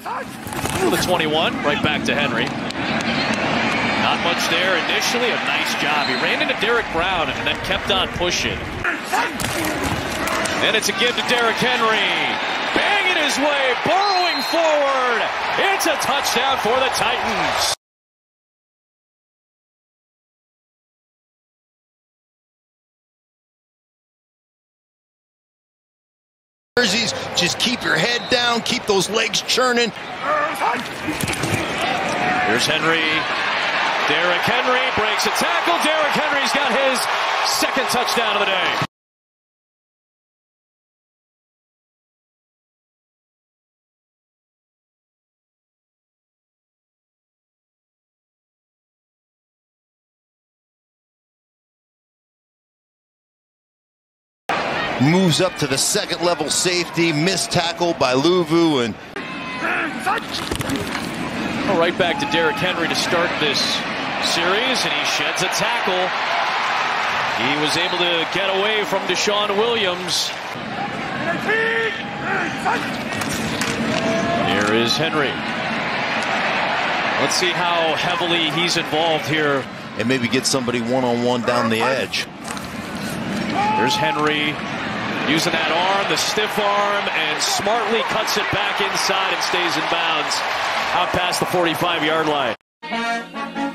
The 21, right back to Henry. Not much there initially. A nice job. He ran into Derrick Brown and then kept on pushing. And it's a give to Derrick Henry. Banging his way, burrowing forward. It's a touchdown for the Titans. Jerseys. Just keep your head down, keep those legs churning. Here's Henry. Derrick Henry breaks a tackle. Derrick Henry's got his second touchdown of the day. Moves up to the second level safety. Missed tackle by Luvu and right back to Derrick Henry to start this series, and he sheds a tackle. He was able to get away from DeShawn Williams. Here is Henry. Let's see how heavily he's involved here. And maybe get somebody one-on-one -on -one down the edge. There's Henry using that arm, the stiff arm, and smartly cuts it back inside and stays in bounds out past the 45 yard line.